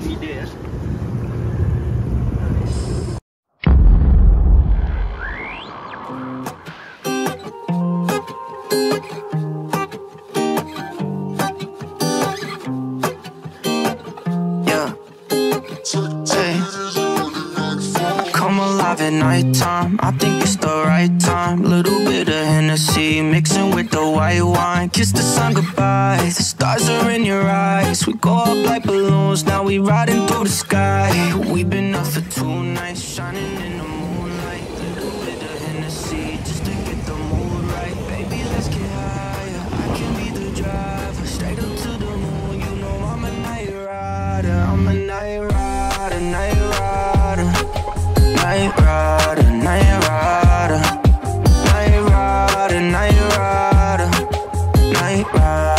got middle. Eh. at nighttime I think it's the right time Little bit of Hennessy Mixing the white wine Kiss the sun goodbye. The stars are in your eyes. We go up like balloons Now we riding through the sky. We've been up for two nights Shining in the moonlight. Little bit of Hennessy Just to get the mood right. Baby, let's get higher. I can be the driver. Straight up to the moon You know I'm a night rider. I'm a night rider, night rider night ride right.